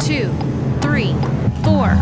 two, three, four,